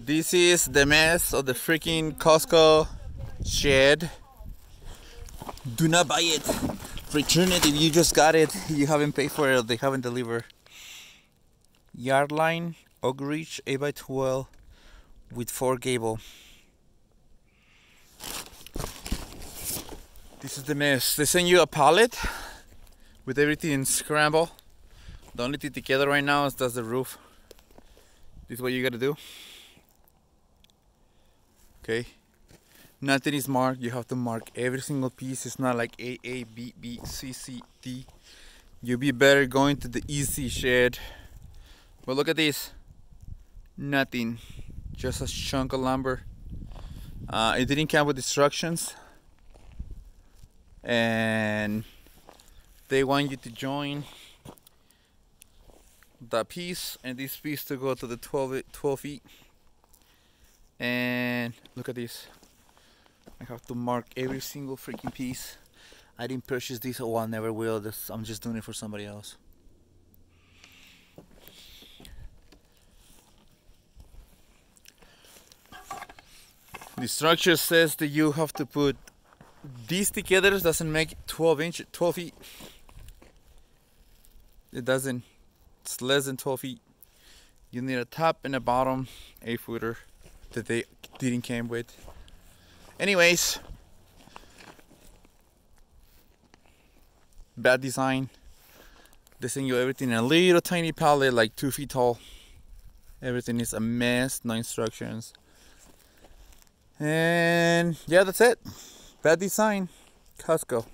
This is the mess of the freaking Costco shed. Do not buy it. Return it if you just got it. You haven't paid for it. They haven't delivered. Yardline Oakridge 8x12 with 4 gable. This is the mess. They send you a pallet with everything in scramble. The only thing together right now is that's the roof. This is what you gotta do. Okay. Nothing is marked. You have to mark every single piece. It's not like A, A, B, B, C, C, D. You'll be better going to the easy shed. But look at this. Nothing. Just a chunk of lumber. Uh, it didn't come with instructions. And they want you to join that piece and this piece to go to the 12, 12 feet and look at this. I have to mark every single freaking piece. I didn't purchase this. Oh I never will. This I'm just doing it for somebody else. The structure says that you have to put these together. Doesn't make 12 inch 12 feet. It doesn't it's less than 12 feet. You need a top and a bottom 8 footer that they didn't came with. Anyways bad design. They send you everything in a little tiny pallet like 2 feet tall. Everything is a mess no instructions. And yeah that's it. Bad design. Costco